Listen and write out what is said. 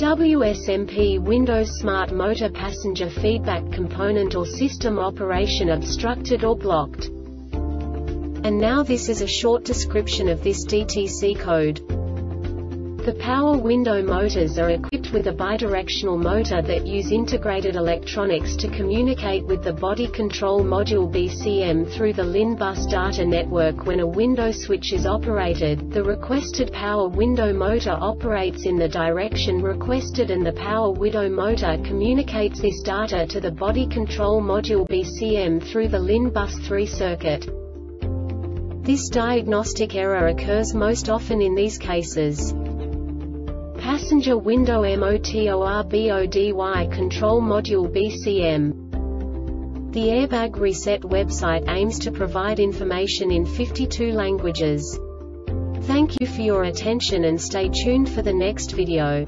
WSMP Windows Smart Motor Passenger Feedback Component or System Operation Obstructed or Blocked. And now this is a short description of this DTC code. The power window motors are equipped with a bidirectional motor that use integrated electronics to communicate with the body control module BCM through the LIN bus data network when a window switch is operated. The requested power window motor operates in the direction requested and the power window motor communicates this data to the body control module BCM through the LIN bus 3 circuit. This diagnostic error occurs most often in these cases. Passenger Window motor MOTORBODY Control Module BCM The Airbag Reset website aims to provide information in 52 languages. Thank you for your attention and stay tuned for the next video.